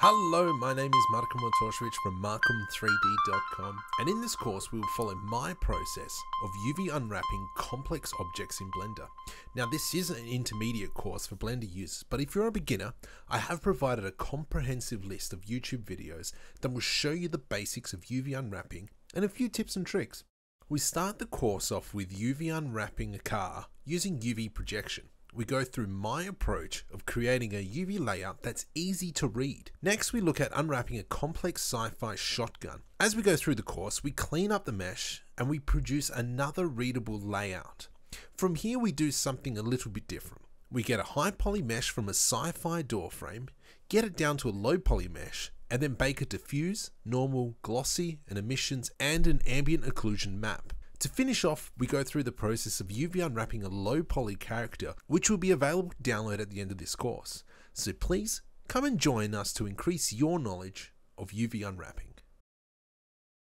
Hello, my name is Marko Matosevic from Markom3D.com, and in this course we will follow my process of UV unwrapping complex objects in Blender. Now this is an intermediate course for Blender users, but if you're a beginner, I have provided a comprehensive list of YouTube videos that will show you the basics of UV unwrapping and a few tips and tricks. We start the course off with UV unwrapping a car using UV projection we go through my approach of creating a UV layout that's easy to read. Next, we look at unwrapping a complex sci-fi shotgun. As we go through the course, we clean up the mesh and we produce another readable layout. From here, we do something a little bit different. We get a high poly mesh from a sci-fi door frame, get it down to a low poly mesh, and then bake a diffuse, normal, glossy, and emissions and an ambient occlusion map. To finish off, we go through the process of UV unwrapping a low poly character, which will be available to download at the end of this course. So please, come and join us to increase your knowledge of UV unwrapping.